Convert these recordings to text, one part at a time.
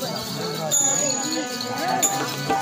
小朋友的快乐真的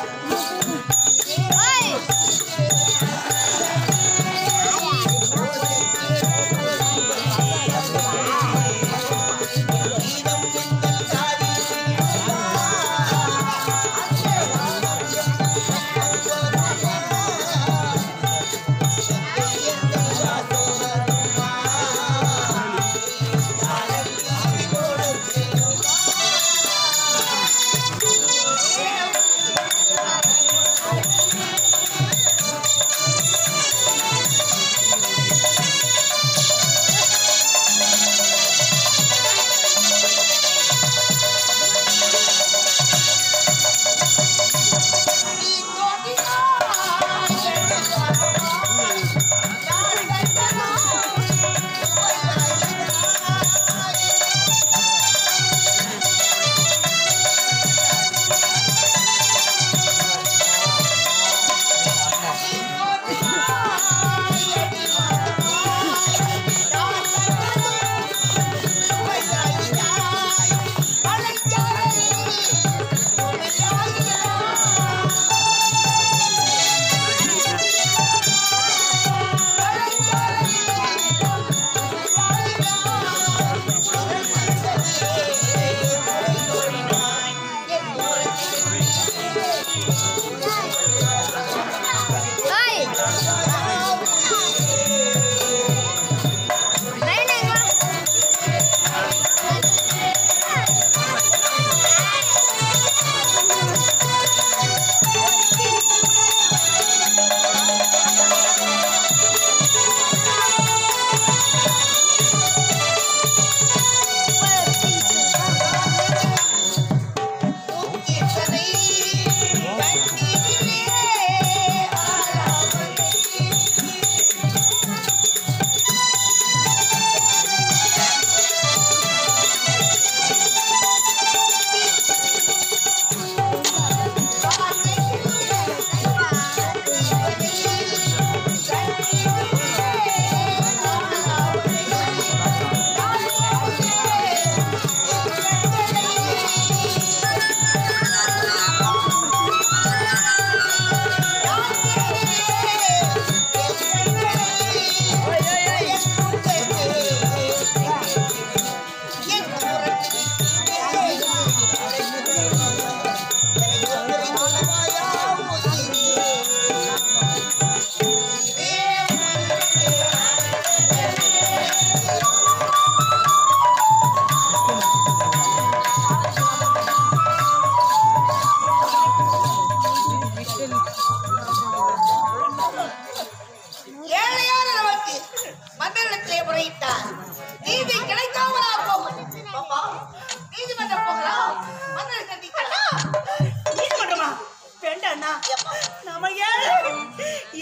நம்ம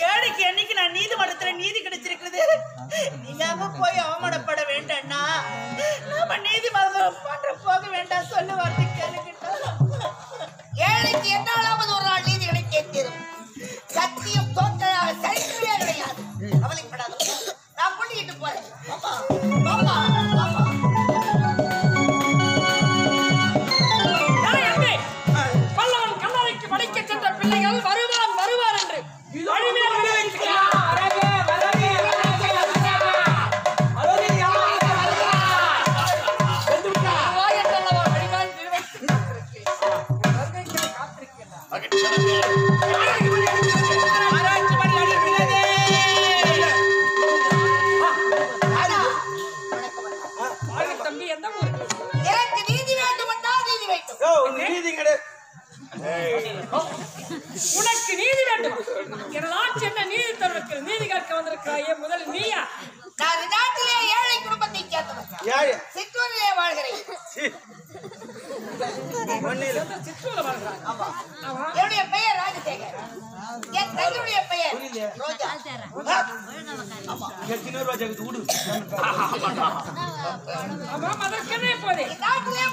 ஏழைக்கு என்னைக்கு நான் நீதிமன்றத்துல நீதி கிடைச்சிருக்குது நீங்க போய் அவமானப்பட வேண்டாம்னா நம்ம நீதிமன்றம் போக வேண்டாம் சொல்லு பெயர் ராஜசேகர். என் பெயர் ரோஜா.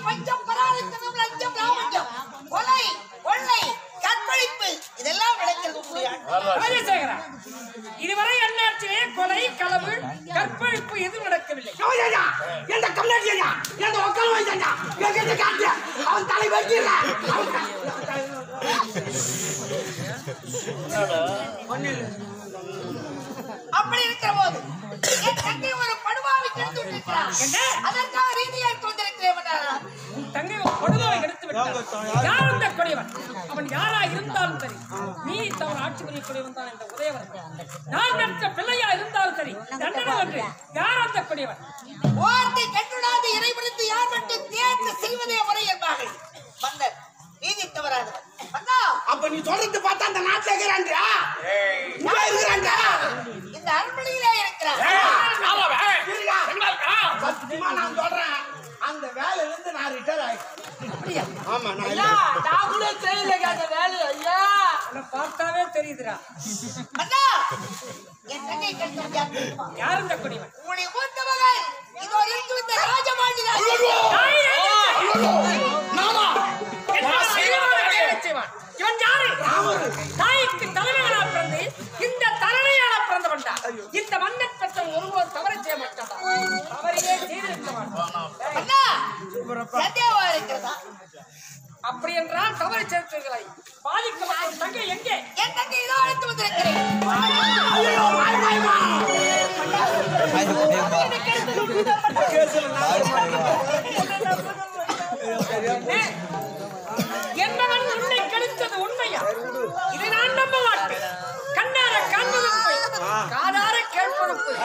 பஞ்சம் பராமரிக்கணும் லஞ்சம் ராமஞ்சம் கொலை கொள்ளை கற்பழிப்பு இதெல்லாம் விளக்கிறது இதுவரை அந்நாட்டிலே கொலை களவு கற்பழிப்பு எதுவும் நடக்கவில்லை. எந்த கம்நாட்டியா எந்த ஒக்கல் வைத்தா எங்க காட்டியா நாளை வருகிறேன் அப்படி இருக்கிற போது தங்கை ஒரு படுவாவை கெடுத்து விட்டிருக்கிறான் அதற்காக ரீதியாக தோன்றிருக்கிறேன் தங்கை ஒரு படுவாவை கெடுத்து விட்டான் யார் அந்த கொடியவன்? அவன் யாரா இருந்தாலும் சரி நீ தவறு ஆட்சி புரியக்கூடியவன் தான் என்ற உதயவன். நான் நினைச்ச பிள்ளையா இருந்தாலும் சரி தண்டனை ஒன்று. யார் அந்த கொடியவன்? வார்த்தை கட்டுடாது இறைவனுக்கு யார் மட்டும் தேர்ந்து செய்வதே முறை என்பார்கள். மன்னர் நீதி தவறாதவர் மன்னா அப்ப நீ சொல்றது பார்த்தா அந்த நாட்டுல இருக்கிறான்டா. இங்க இருக்கிறான்டா. இந்த அரண்மனையிலே இருக்கிறார். இருடா. சத்தியமா நான் சொல்றேன். அந்த வேலையில இருந்து நான் ரிட்டையர் ஆயிட்டேன். ஆமா நான் நான் கூட தெரியல அந்த வேலை ஐயா. உன்னை பார்த்தாவே தெரியுதுடா. மன்னா என் தங்கை கட்டு யார் இந்த கொடியவன் உன்னுடைய மூத்த மகன். இதோ வந்த ராஜமாண்டிதான் தாய்க்கு தலைவனா பிறந்து இந்த தரணையால பிறந்தவன்டா. இந்த மன்னன் பெற்றவன் ஒருவர் தவறு செய்ய மாட்டான்டா. தவறையே செய்திருக்க மாட்டான். அப்படி என்றால் தவறு செய்திருக்கிறாய் பாதிக்கப்பட்ட தங்கை எங்கே? என் தங்கை இதோ அழைத்து வந்திருக்கிறேன்.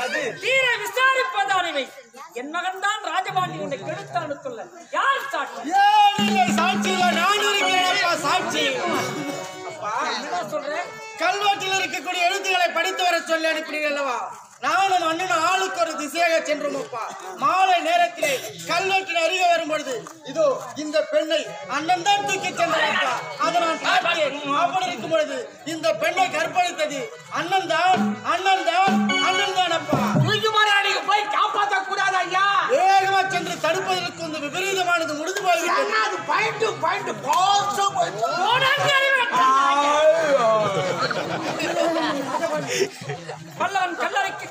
போய் தீர விசாரிப்பதான் இவை. என் மகன் தான் ராஜபாண்டி உன்னை கெடுத்தான்னு சொல்ல. யார் சாட்சி? சாட்சி? நான் இருக்கிறேன்ப்பா சாட்சி. என்ன சொல்றேன் கல்வெட்டில் இருக்கக்கூடிய எழுத்துக்களை படித்து வர சொல்லி அனுப்பினீர்கள் அல்லவா? நானும் அண்ணனும் ஆளுக்கு ஒரு திசையாக சென்றோம் அப்பா மாலை நேரத்திலே கல்வெட்டில் அருகே வரும் பொழுது இதோ இந்த பெண்ணை அண்ணன் தான் தூக்கி சென்றார் அப்பா அதை நான் பார்த்தேன் அப்படி இருக்கும் பொழுது இந்த பெண்ணை கற்பழித்தது அண்ணன் தான் அண்ணன் தான் அண்ணன் தான் அப்பா போய் காப்பாற்ற கூடாது ஐயா? வேகமா சென்று தடுப்பதற்கு இந்த விபரீதமானது முடிந்து போய்விட்டது. அது? பாயிண்ட் பாயிண்ட் கல்லறைக்கு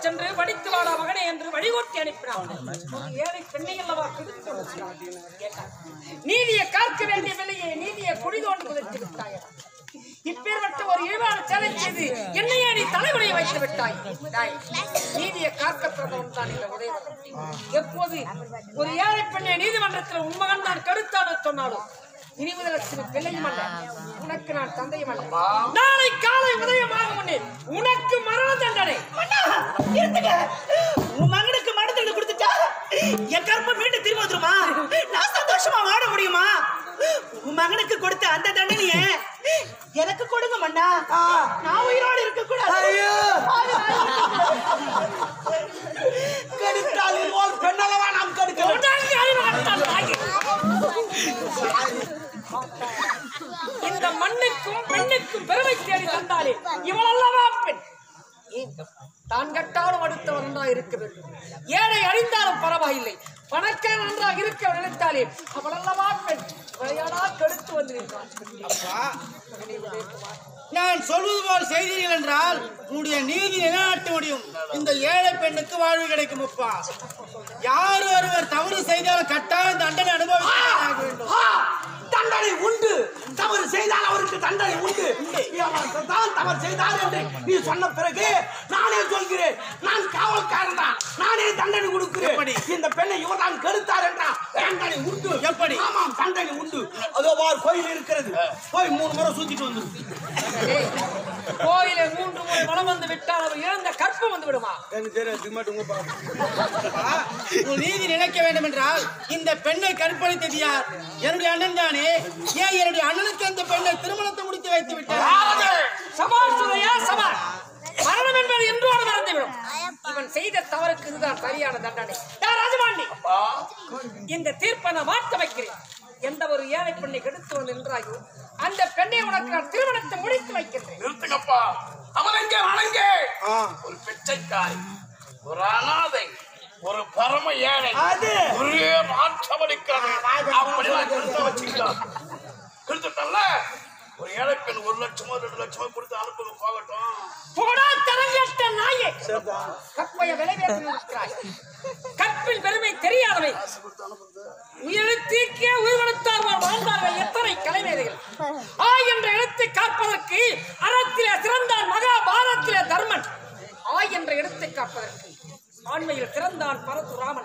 சென்று வடித்து வாடா மகனே என்று வழிகோட்டி அனுப்பினான். ஏழை பெண்ணை அல்லவா நீதியை காக்க வேண்டிய விலையை நீதியை குடிதோண்டு குதித்து விட்டாய்? இப்பேற்பட்ட ஒரு இழிவான சேலை செய்து என்னையே நீ தலைமுறையை வைத்து விட்டாய். நீதியை காக்க பிறந்தவன் தான் இந்த உதயவன் எப்போது ஒரு ஏழை பெண்ணை நீதிமன்றத்தில் உண்மகன் தான் கருத்தாட சொன்னாலும் இனி முதலட்சுமி பிள்ளையும் அல்ல. உனக்கு நான் தந்தையும் அல்ல. நாளை காலை உதயமாக முன்னே உனக்கு மரண தண்டனை. இருந்துங்க. உன் மகனுக்கு மனதில் கொடுத்துட்டா என் கற்பம் மீண்டும் திரும்ப வந்துருமா? நான் சந்தோஷமா வாழ முடியுமா? உன் மகனுக்கு கொடுத்த அந்த தண்டனைய எனக்கு கொடுங்க மண்ணா நான் உயிரோடு இந்த மண்ணுக்கும் பெண்ணுக்கும் பெருமை தேடி தந்தாலே இவள் அல்லவா பெண் தான் கட்டாலும் இருக்க வேண்டும் ஏழை அழிந்தாலும் பரவாயில்லை. பணக்காரன் நன்றாக இருக்க நினைத்தாலே அவள் அல்லவா பெண் விளையாடா கெடுத்து வந்திருக்கிறான் நான் சொல்வது போல் செய்தீர்கள் என்றால் உன்னுடைய நீதி நிலைநாட்ட முடியும். இந்த ஏழை பெண்ணுக்கு வாழ்வு கிடைக்கும் அப்பா. யார் ஒருவர் தவறு செய்தாலும் கட்டாயம் தண்டனை அனுபவிக்க வேண்டும். ஆ, தண்டனை உண்டு. தவறு செய்தால் அவருக்கு தண்டனை உண்டு. தான் தவறு செய்தார் என்று நீ சொன்ன பிறகு நானே சொல்கிறேன். நான் காவல்காரன் தான். நானே தண்டனை கொடுக்கிறேன்? இந்த பெண்ணை இவர் தான் கெடுத்தார் என்றா தண்டனை உண்டு. எப்படி? ஆமாம் தண்டனை உண்டு. அதோ பார் கோயில் இருக்கிறது. போய் மூணு முறை சுத்திட்டு வந்து ஏய், கோயிலை மூன்று முறை வலம் வந்து விட்டால் அவர் இழந்த கற்பம் வந்து விடுமா? நீதி நிலைக்க வேண்டும் என்றால் இந்த பெண்ணை கற்பழித்தது யார் என்னுடைய அண்ணன் தானே? ஏன் என்னுடைய அண்ணனுக்கு அந்த பெண்ணை திருமணத்தை முடித்து வைத்து விட்டார்? சபால் சுதையா சபால் மரணம் என்பது என்றோடு மறந்துவிடும். இவன் செய்த தவறுக்கு இதுதான் சரியான தண்டனை. டா ராஜபாண்டி? இந்த தீர்ப்பை நான் மாற்ற வைக்கிறேன். எந்த ஒரு ஏழை பெண்ணை கெடுத்து நின்றாயோ அந்த பெண்ணை உனக்கு நான் திருமணத்தை முடித்து வைக்கின்றேன். நிறுத்துங்கப்பா அவன் எங்கே வணங்கே ஒரு பிச்சைக்காரி ஒரு அனாதை ஒரு பரம ஏழை. ஒரே ஆட்சமடிக்கிறது அப்படிதான் நிறுத்த வச்சுக்கலாம் நிறுத்துட்டல ஒரு ஏழை ஒரு லட்சமோ ரெண்டு லட்சமோ கொடுத்து அனுப்புங்க போகட்டும். போடா தரங்கட்ட நாயே. கற்பைய விளைவேற்றிருக்கிறாய் கற்பில் பெருமை தெரியாதவை. எழுத்திற்கே உயிர்வளத்தார்கள் வாழ்ந்தார்கள் எத்தனை கலைஞர்கள் ஆ என்ற எழுத்தை காப்பதற்கு அறத்திலே சிறந்தான் மகாபாரத்திலே தர்மன். ஆ என்ற இடத்தை காப்பதற்கு ஆண்மையில் சிறந்தான் பரசுராமன்.